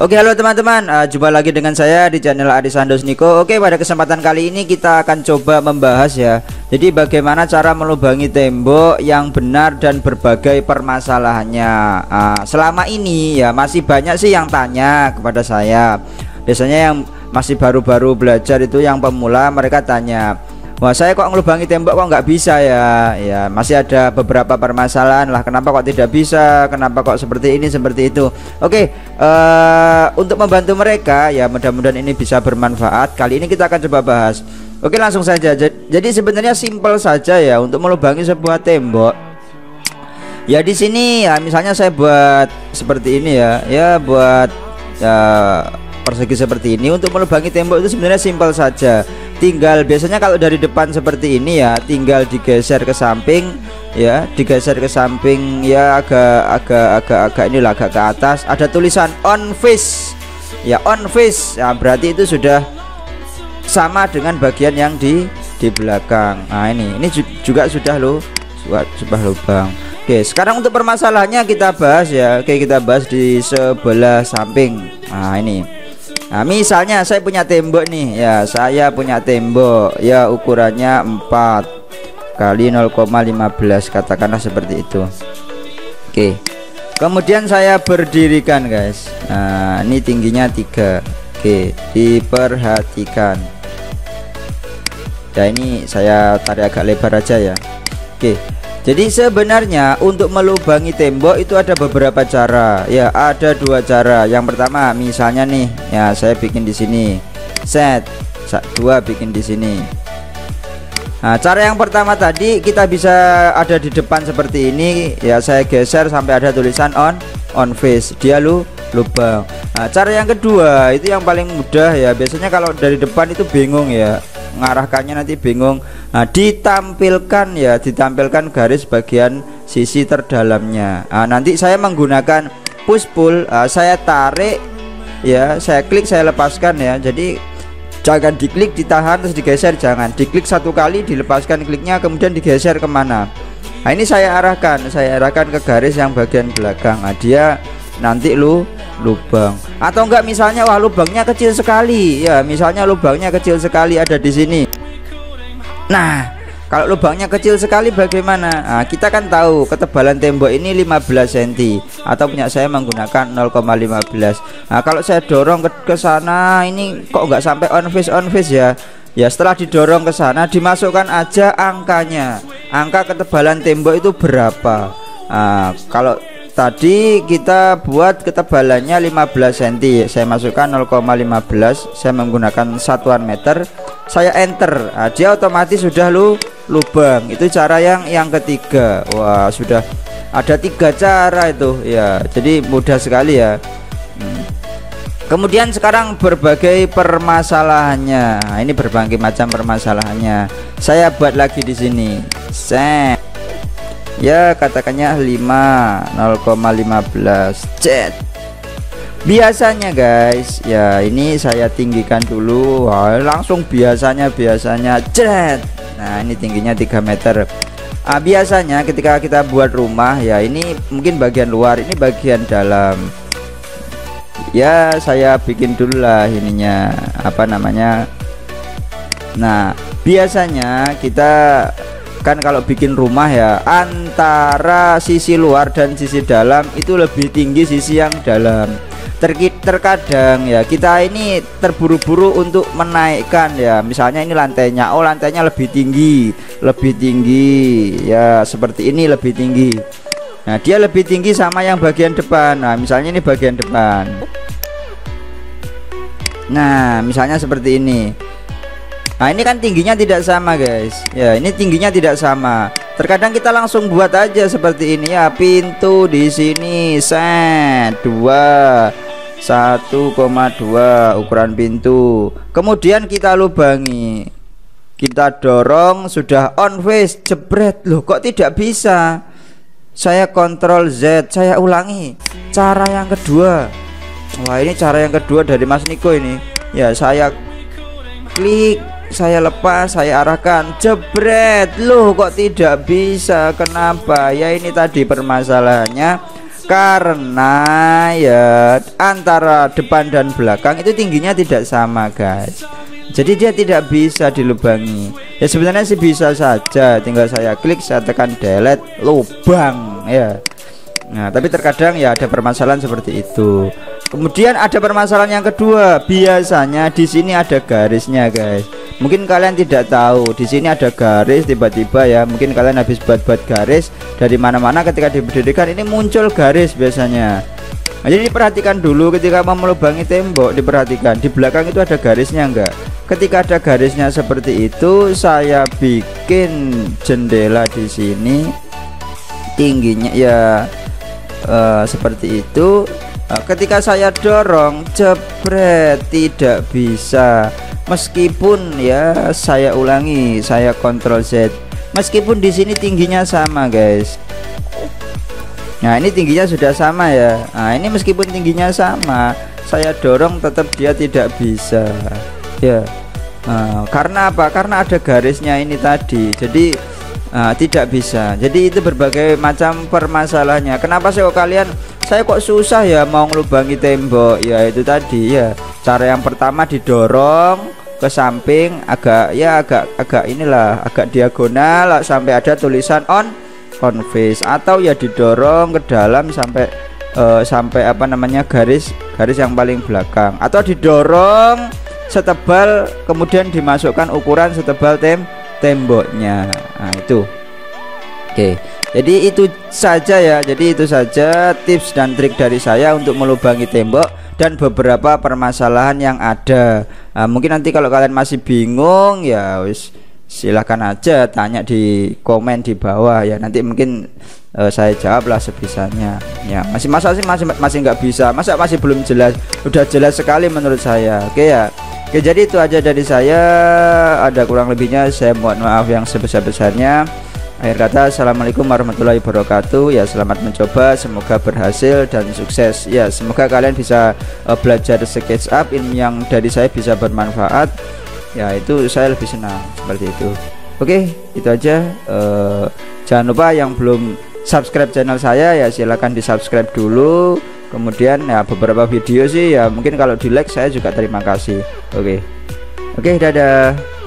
Oke halo teman-teman, uh, jumpa lagi dengan saya di channel Arisandos Niko. Oke pada kesempatan kali ini kita akan coba membahas ya. Jadi bagaimana cara melubangi tembok yang benar dan berbagai permasalahannya. Uh, selama ini ya masih banyak sih yang tanya kepada saya. Biasanya yang masih baru-baru belajar itu yang pemula mereka tanya Wah saya kok ngelubangi tembok kok nggak bisa ya? Ya masih ada beberapa permasalahan lah. Kenapa kok tidak bisa? Kenapa kok seperti ini seperti itu? Oke uh, Untuk membantu mereka ya mudah-mudahan ini bisa bermanfaat. Kali ini kita akan coba bahas. Oke langsung saja. Jadi sebenarnya simpel saja ya Untuk melubangi sebuah tembok. Ya di sini ya misalnya saya buat seperti ini ya. Ya buat ya, persegi seperti ini. Untuk melubangi tembok itu sebenarnya simpel saja tinggal biasanya kalau dari depan seperti ini ya tinggal digeser ke samping ya digeser ke samping ya agak agak agak agak inilah agak ke atas. Ada tulisan on face ya on face ya berarti itu sudah sama dengan bagian yang di di belakang. Nah ini ini juga sudah lo sudah lubang. Oke sekarang untuk permasalahannya kita bahas ya. Oke kita bahas di sebelah samping. Nah ini Nah misalnya saya punya tembok nih ya saya punya tembok. Ya ukurannya 4 kali 0,15 katakanlah seperti itu. Oke. Kemudian saya berdirikan guys. Nah ini tingginya 3 Oke diperhatikan. Ya ini saya tarik agak lebar aja ya. Oke jadi sebenarnya untuk melubangi tembok itu ada beberapa cara. Ya, ada dua cara. Yang pertama, misalnya nih, ya saya bikin di sini. Set. Dua bikin di sini. Nah, cara yang pertama tadi kita bisa ada di depan seperti ini. Ya, saya geser sampai ada tulisan on on face. Dia lu lubang. Nah, cara yang kedua itu yang paling mudah ya. Biasanya kalau dari depan itu bingung ya mengarahkannya nanti bingung nah ditampilkan ya ditampilkan garis bagian sisi terdalamnya. Nah, nanti saya menggunakan push pull nah, saya tarik ya saya klik saya lepaskan ya. Jadi jangan diklik ditahan terus digeser jangan. Diklik satu kali dilepaskan kliknya kemudian digeser ke mana. Nah ini saya arahkan saya arahkan ke garis yang bagian belakang. Nah, dia nanti lu lubang. Atau enggak misalnya wah lubangnya kecil sekali. Ya misalnya lubangnya kecil sekali ada di sini nah kalau lubangnya kecil sekali bagaimana? Nah, kita kan tahu ketebalan tembok ini 15 cm atau punya saya menggunakan 0,15 nah kalau saya dorong ke, ke sana ini kok enggak sampai on face on face ya? Ya setelah didorong ke sana dimasukkan aja angkanya. Angka ketebalan tembok itu berapa? Nah, kalau tadi kita buat ketebalannya 15 cm saya masukkan 0,15 saya menggunakan satuan meter saya enter. Nah, dia otomatis sudah lu lubang. Itu cara yang yang ketiga. Wah sudah ada tiga cara itu. Ya jadi mudah sekali ya. Hmm. kemudian sekarang berbagai permasalahannya. Nah, ini berbagai macam permasalahannya. Saya buat lagi di sini. Set. Ya katakannya 5 0,15 cet biasanya guys. Ya ini saya tinggikan dulu. Wah, langsung biasanya biasanya. Cet. Nah ini tingginya 3 meter. Ah, biasanya ketika kita buat rumah ya ini mungkin bagian luar ini bagian dalam. Ya saya bikin dulu lah ininya. Apa namanya? Nah biasanya kita kan kalau bikin rumah ya antara sisi luar dan sisi dalam itu lebih tinggi sisi yang dalam Terkit terkadang ya kita ini terburu-buru untuk menaikkan ya. Misalnya ini lantainya oh lantainya lebih tinggi lebih tinggi. Ya seperti ini lebih tinggi. Nah dia lebih tinggi sama yang bagian depan. Nah misalnya ini bagian depan. Nah misalnya seperti ini. Nah ini kan tingginya tidak sama guys. Ya ini tingginya tidak sama. Terkadang kita langsung buat aja seperti ini. Ya Pintu di sini set 2 1,2 ukuran pintu. Kemudian kita lubangi. Kita dorong sudah on face jebret. Loh kok tidak bisa? Saya kontrol Z Saya ulangi. Cara yang kedua. Wah ini cara yang kedua dari Mas Niko ini. Ya saya klik saya lepas saya arahkan. Jebret. Loh kok tidak bisa? Kenapa? Ya ini tadi permasalahannya karena ya antara depan dan belakang itu tingginya tidak sama guys. Jadi dia tidak bisa dilubangi. Ya sebenarnya sih bisa saja. Tinggal saya klik saya tekan delete lubang ya. Nah tapi terkadang ya ada permasalahan seperti itu. Kemudian ada permasalahan yang kedua. Biasanya di sini ada garisnya guys mungkin kalian tidak tahu di sini ada garis tiba-tiba ya. Mungkin kalian habis buat-buat garis dari mana-mana ketika diberdirikan ini muncul garis biasanya. Nah, jadi diperhatikan dulu ketika mau melubangi tembok diperhatikan. Di belakang itu ada garisnya enggak? Ketika ada garisnya seperti itu saya bikin jendela di sini. Tingginya ya uh, seperti itu. Uh, ketika saya dorong jebret tidak bisa meskipun ya saya ulangi saya kontrol Z. Meskipun di sini tingginya sama guys. Nah ini tingginya sudah sama ya. Nah ini meskipun tingginya sama Saya dorong tetap dia tidak bisa. Ya. Nah, Karena apa? Karena ada garisnya ini tadi. Jadi uh, tidak bisa. Jadi itu berbagai macam permasalahannya. Kenapa sih kok kalian Saya kok susah ya mau ngelubangi tembok? Ya itu tadi ya. Cara yang pertama didorong ke samping agak ya agak agak inilah agak diagonal sampai ada tulisan on conveys atau ya didorong ke dalam sampai uh, sampai apa namanya garis garis yang paling belakang. Atau didorong setebal kemudian dimasukkan ukuran setebal tem temboknya. Nah itu. Oke jadi itu saja ya jadi itu saja tips dan trik dari saya untuk melubangi tembok dan beberapa permasalahan yang ada. Nah, mungkin nanti kalau kalian masih bingung ya wis silahkan aja tanya di komen di bawah. Ya nanti mungkin uh, saya jawablah sebisanya. Ya masih masa sih masih masih nggak bisa? Masa masih belum jelas? Udah jelas sekali menurut saya. Oke ya. Oke jadi itu aja dari saya. Ada kurang lebihnya saya mohon maaf yang sebesar besarnya akhir kata assalamualaikum warahmatullahi wabarakatuh. Ya selamat mencoba. Semoga berhasil dan sukses. Ya semoga kalian bisa uh, belajar SketchUp. Yang dari saya bisa bermanfaat. Ya itu saya lebih senang seperti itu. Oke itu aja. Uh, jangan lupa yang belum subscribe channel saya ya silahkan di subscribe dulu. Kemudian ya beberapa video sih ya mungkin kalau di like saya juga terima kasih. Oke. Oke dadah